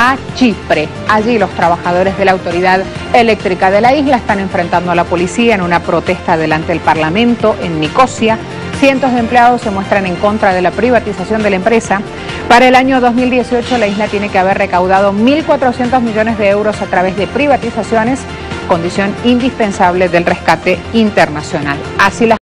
a Chipre. Allí los trabajadores de la Autoridad Eléctrica de la isla están enfrentando a la policía en una protesta delante del Parlamento en Nicosia. Cientos de empleados se muestran en contra de la privatización de la empresa. Para el año 2018 la isla tiene que haber recaudado 1.400 millones de euros a través de privatizaciones, condición indispensable del rescate internacional. Así las